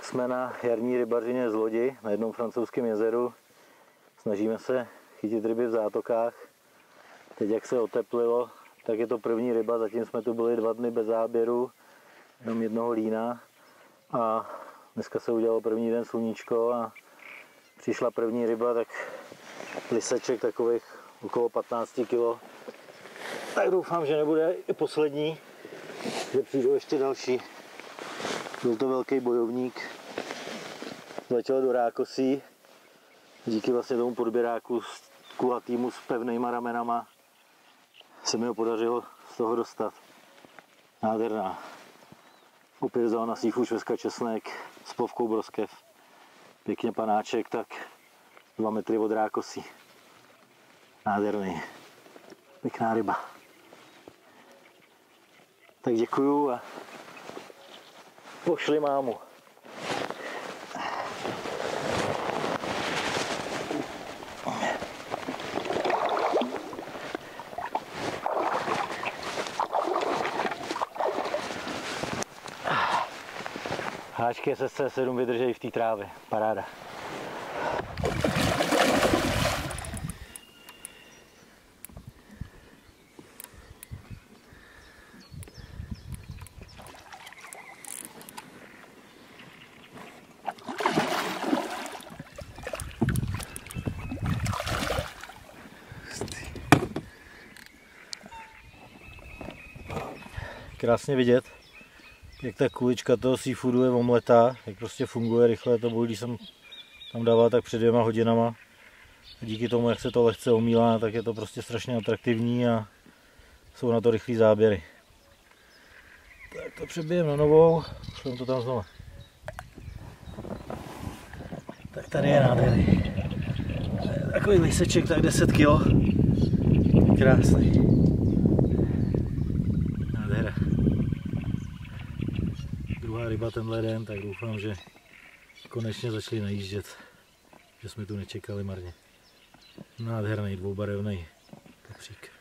Tak jsme na jarní rybařině z lodi na jednom francouzském jezeru. Snažíme se chytit ryby v zátokách. Teď jak se oteplilo, tak je to první ryba. Zatím jsme tu byli dva dny bez záběru, jenom jednoho lína. A dneska se udělalo první den sluníčko a přišla první ryba, tak liseček takových okolo 15 kg. Tak doufám, že nebude i poslední, že přijdou ještě další. Byl to velký bojovník. Letěl do rákosí. Díky vlastně tomu podběráku s kulatýmu s pevnýma ramenama se mi ho podařilo z toho dostat. Nádherná. Opět vzal na sífuš veska česnek s povkou broskev. Pěkně panáček, tak dva metry od rákosí. Nádherný. Pěkná ryba. Tak děkuju a pošli mámu. Háčky SSC7 vydržejí v té trávě. Paráda. Krásně vidět, jak ta kulička toho seafoodu je omletá, jak prostě funguje rychle to bylo, když jsem tam dával tak před dvěma hodinama. A díky tomu, jak se to lehce omílá, tak je to prostě strašně atraktivní a jsou na to rychlé záběry. Tak to přebijem na novou, pošlem to tam znovu. Tak tady je nádherný. Takový liseček, tak 10 kg. Krásný. Nádhera. Druhá ryba tenhle den, tak doufám, že konečně začali najíždět. Že jsme tu nečekali marně. Nádherný dvoubarevný kapřík.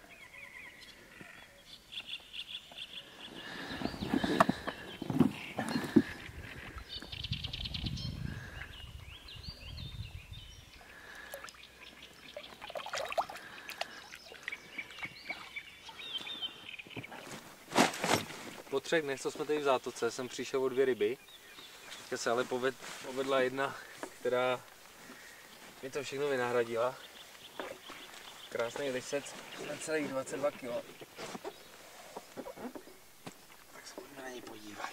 Třech dnech, co jsme tady v zátoce, jsem přišel o dvě ryby. Teďka se ale poved, povedla jedna, která mi to všechno vynahradila. Krásný lisec na celých 22 kg. Tak se pojďme na něj podívat.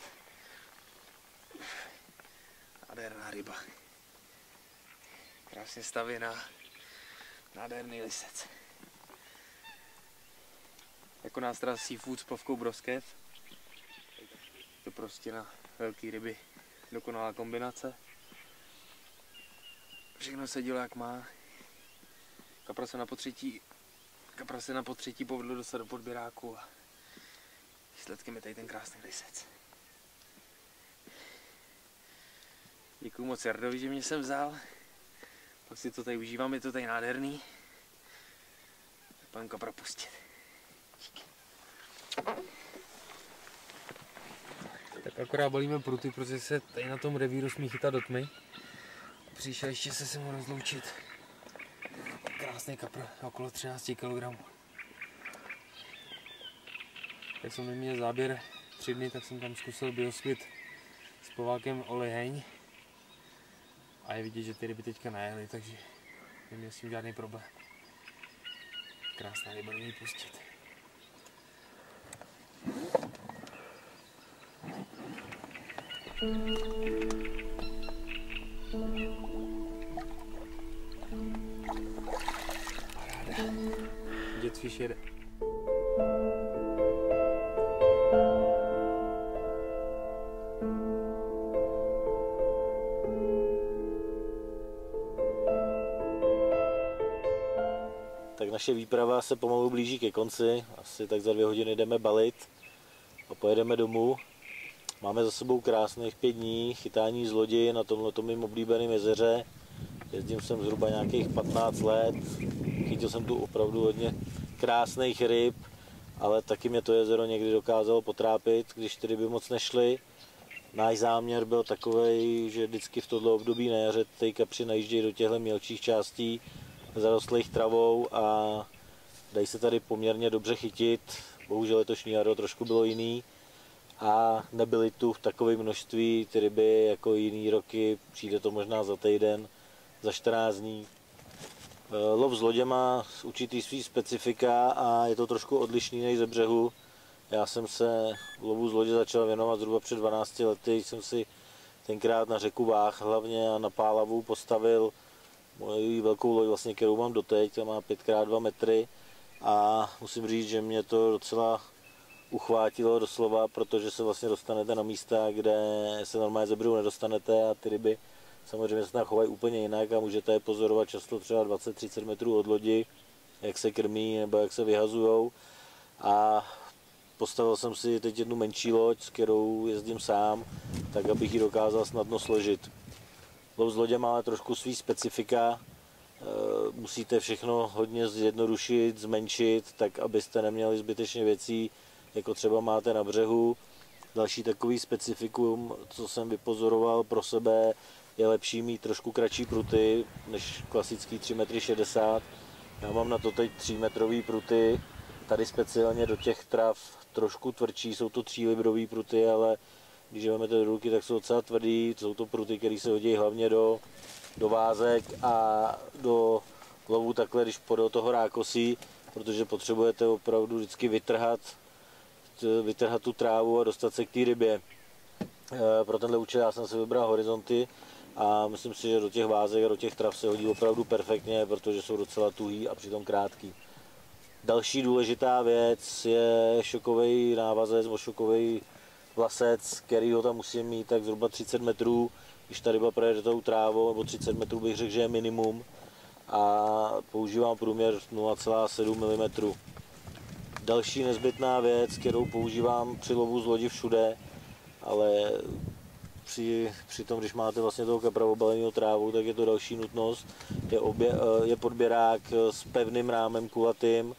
Nádherná ryba. Krásně stavěná. Nádherný lisec. Jako nás teda seafood s plovkou broskev. Prostě na velké ryby dokonalá kombinace. Všechno se dělo jak má. Kapra se na potřetí, kapra se na potřetí povedlo dostat do podběráku a výsledkem je tady ten krásný lisec. Děkuji moc Jardovi, že mě sem vzal. Pak si to tady užívám, je to tady nádherný. Pánka propustit. Tak akorát balíme pruty, protože se tady na tom revíru smí chytat do tmy. Přišel ještě se se mu rozloučit. Krásný kapr, okolo 13 kg. Jak jsem neměl záběr tři dny, tak jsem tam zkusil biosvit s povákem oleheň. A je vidět, že ty ryby teďka najeli, takže neměl s tím žádný problém. Krásná ryba, není pustit. Tak naše výprava se pomalu blíží ke konci. Asi tak za dvě hodiny jdeme balit a pojedeme domů. Máme za sebou krásných pět dní chytání z lodi na tomhle mým oblíbeném jezeře. Jezdím sem zhruba nějakých 15 let. Chytil jsem tu opravdu hodně krásných ryb, ale taky mě to jezero někdy dokázalo potrápit, když ty ryby moc nešly. Náš záměr byl takový, že vždycky v tohle období na jaře ty kapři najíždějí do těchto mělčích částí zarostlých travou a dají se tady poměrně dobře chytit. Bohužel letošní jaro trošku bylo jiný a nebyly tu v takové množství ty ryby jako jiný roky. Přijde to možná za týden, za 14 dní. Eh, Lov s lodě má určitý svý specifika a je to trošku odlišný než ze břehu. Já jsem se lovu z lodě začal věnovat zhruba před 12 lety. Jsem si tenkrát na řeku Vách hlavně a na Pálavu postavil moji velkou loď, vlastně, kterou mám doteď, ta má 5x2 metry a musím říct, že mě to docela uchvátilo doslova, protože se vlastně dostanete na místa, kde se normálně ze nedostanete a ty ryby samozřejmě se tam chovají úplně jinak a můžete je pozorovat často třeba 20-30 metrů od lodi, jak se krmí nebo jak se vyhazujou. A postavil jsem si teď jednu menší loď, s kterou jezdím sám, tak abych ji dokázal snadno složit. Lov s lodě má trošku svý specifika, e, musíte všechno hodně zjednodušit, zmenšit, tak abyste neměli zbytečně věcí, jako třeba máte na břehu. Další takový specifikum, co jsem vypozoroval pro sebe, je lepší mít trošku kratší pruty než klasický 3,60 m. Já mám na to teď 3 metrový pruty, tady speciálně do těch trav trošku tvrdší, jsou to 3 librový pruty, ale když je vezmete do ruky, tak jsou docela tvrdý, jsou to pruty, které se hodí hlavně do, do vázek a do lovu takhle, když do toho rákosí, protože potřebujete opravdu vždycky vytrhat, vytrhat tu trávu a dostat se k té rybě. E, pro tenhle účel já jsem si vybral horizonty a myslím si, že do těch vázek a do těch trav se hodí opravdu perfektně, protože jsou docela tuhý a přitom krátký. Další důležitá věc je šokový návazec nebo šokový vlasec, který ho tam musím mít tak zhruba 30 metrů, když ta ryba projede tou trávou, nebo 30 metrů bych řekl, že je minimum a používám průměr 0,7 mm. Další nezbytná věc, kterou používám při lovu z lodi všude, ale při, při tom, když máte vlastně toho kapra obaleného trávu, tak je to další nutnost. Je, obě, eh, je podběrák s pevným rámem kulatým.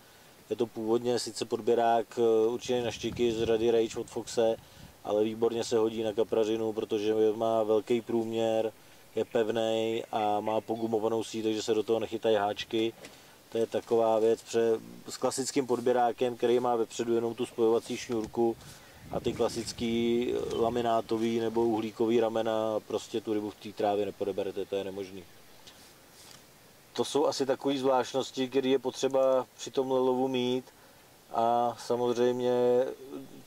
Je to původně sice podběrák eh, určený na štiky z řady Rage od Foxe, ale výborně se hodí na kaprařinu, protože má velký průměr, je pevný a má pogumovanou síť, takže se do toho nechytají háčky. To je taková věc pře, s klasickým podběrákem, který má vepředu jenom tu spojovací šňůrku a ty klasický laminátový nebo uhlíkový ramena, prostě tu rybu v té trávě nepodeberete, to je nemožný. To jsou asi takové zvláštnosti, které je potřeba při tom lovu mít a samozřejmě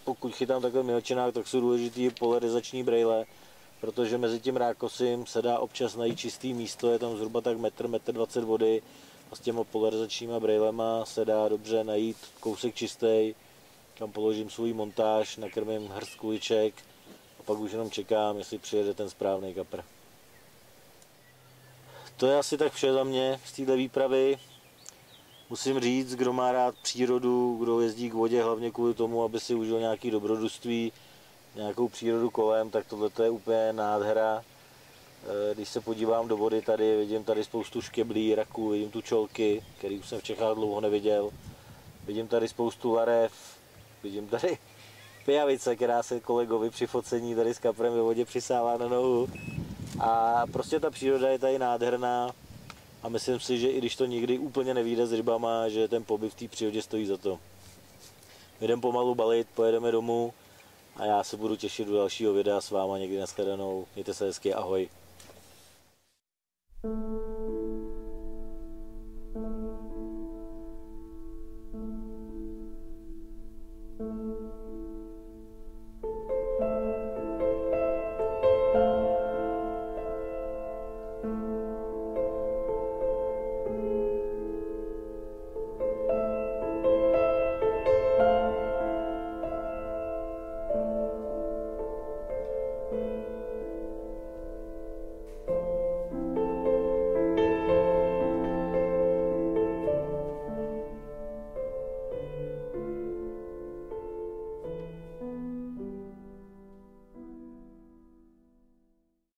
pokud chytám takhle milčinák, tak jsou důležitý polarizační brejle, protože mezi tím rákosím se dá občas najít čistý místo, je tam zhruba tak metr, metr 20 vody a s těma polarizačníma brejlema se dá dobře najít kousek čistý, kam položím svůj montáž, nakrmím hrst kuliček a pak už jenom čekám, jestli přijede ten správný kapr. To je asi tak vše za mě z této výpravy. Musím říct, kdo má rád přírodu, kdo jezdí k vodě hlavně kvůli tomu, aby si užil nějaký dobrodružství, nějakou přírodu kolem, tak tohle je úplně nádhera. Eh, když se podívám do vody tady, vidím tady spoustu škeblí, raků, vidím tu čolky, který už jsem v Čechách dlouho neviděl. Vidím tady spoustu larev, vidím tady pijavice, která se kolegovi při focení tady s kaprem ve vodě přisává na nohu. A prostě ta příroda je tady nádherná a myslím si, že i když to nikdy úplně nevíde s rybama, že ten pobyt v té přírodě stojí za to. Jdem pomalu balit, pojedeme domů a já se budu těšit do dalšího videa s váma někdy nashledanou. Mějte se hezky, ahoj. Thank you